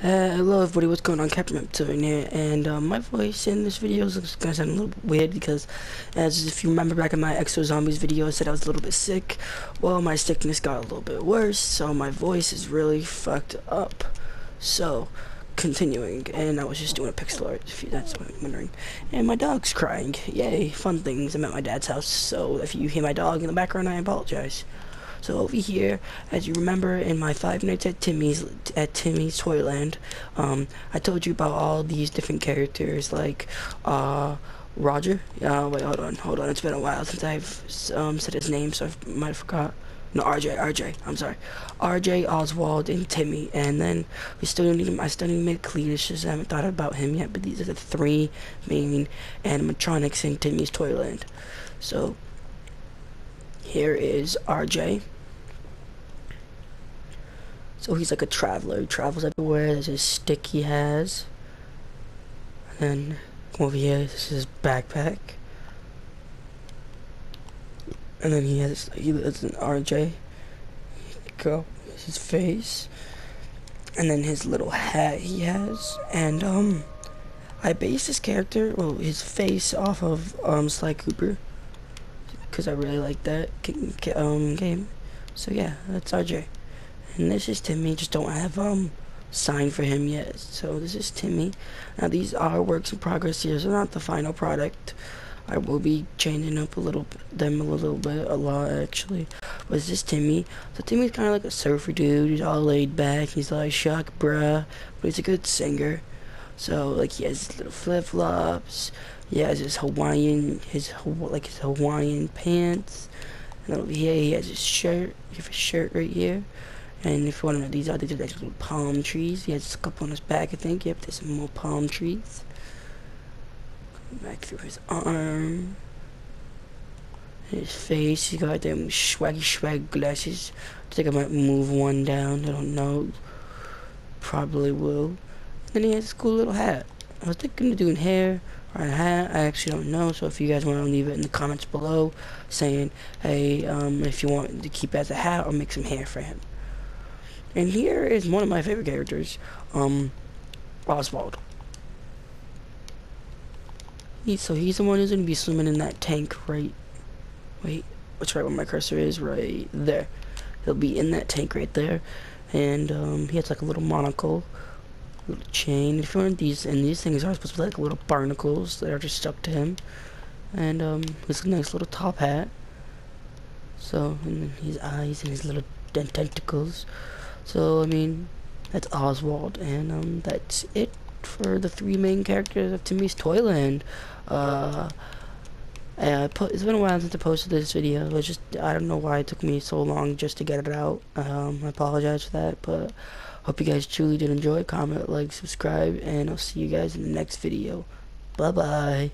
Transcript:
Uh, hello everybody, what's going on? Captain doing here, and uh, my voice in this video is gonna sound a little weird because, as if you remember back in my Exo Zombies video, I said I was a little bit sick. Well, my sickness got a little bit worse, so my voice is really fucked up. So, continuing, and I was just doing a pixel art, if you, that's what I'm wondering. And my dog's crying. Yay, fun things. I'm at my dad's house, so if you hear my dog in the background, I apologize. So over here, as you remember in my Five Nights at Timmy's at Timmy's Toyland, um, I told you about all these different characters like uh, Roger. Uh, wait, hold on, hold on. It's been a while since I've um, said his name, so I might have forgot. No, RJ, RJ. I'm sorry, RJ, Oswald, and Timmy. And then we still need him. I still need to make Cletus. Just haven't thought about him yet. But these are the three main animatronics in Timmy's Toyland. So here is RJ. So he's like a traveler. He travels everywhere. There's his stick he has. And then over here. This is his backpack. And then he has he has an RJ. Go. His face. And then his little hat he has. And um I based his character, well his face off of um Sly Cooper because I really like that um, game. So yeah, that's RJ. And this is Timmy, just don't have um sign for him yet. So this is Timmy. Now these are works in progress here, so not the final product. I will be changing up a little them a little bit, a lot actually. But this is Timmy. So Timmy's kind of like a surfer dude. He's all laid back. He's like shock, bruh, but he's a good singer. So like he has little flip flops. He has his Hawaiian, his like his Hawaiian pants. And over here he has his shirt. He has his shirt right here. And if you want to know, these are these are like little palm trees. He has a couple on his back, I think. Yep, there's some more palm trees. Come Back through his arm. His face, he got them swaggy swag glasses. I think I might move one down. I don't know. Probably will. Then he has a cool little hat. I was thinking of doing hair or a hat. I actually don't know. So if you guys want to leave it in the comments below, saying, hey, um, if you want to keep as a hat or make some hair for him. And here is one of my favorite characters, um, Oswald. He, so he's the one who's gonna be swimming in that tank, right? Wait, which right where my cursor is? Right there. He'll be in that tank right there, and um, he has like a little monocle little chain. If you want these, and these things are supposed to be like little barnacles that are just stuck to him. And um, his nice little top hat. So, and his eyes and his little tentacles. So, I mean, that's Oswald, and um, that's it for the three main characters of Timmy's Toyland. Uh, I put, it's been a while since I posted this video. It's just I don't know why it took me so long just to get it out. Um, I apologize for that, but hope you guys truly did enjoy. Comment, like, subscribe, and I'll see you guys in the next video. Bye bye.